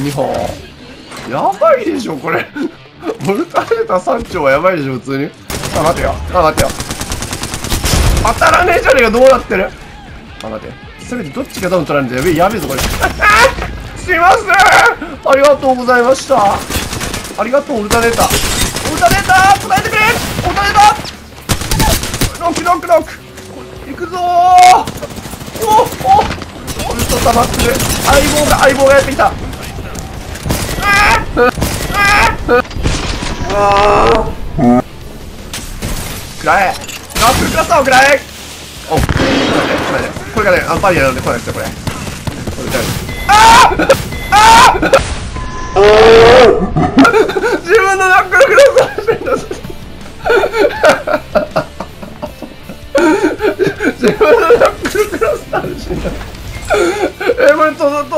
2本。やばいでしょこれ。ボルタレータ3丁はやばいでしょ普通に。あ待てよ。あ待てよ。当たらねえじゃねえかどうなってる。あ待て。せめてどっちがダウン取られるんだやべえやべえぞこれ。すいませんありがとうございました。ありがとうウルタネータウルタネーター答えてくれ。ウルタネータロックロックロック。行くぞー。おお。ウルト溜まってる相棒が相棒がやってきた。あーあーくらえナックルクラスターをくらえおこれねこれがねあのバリアなんで来ないですよこれこれ大丈夫あーあー自分のナックルクラスターしてんだ自分のナックルクラスターで死んだ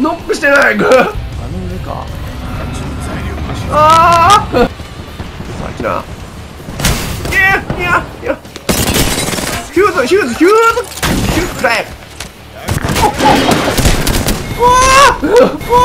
ノックしてない。あの上か。ああさあ来ないやいやいや。ヒューズヒューズヒューズ。ヒューズくらえ。おおうわー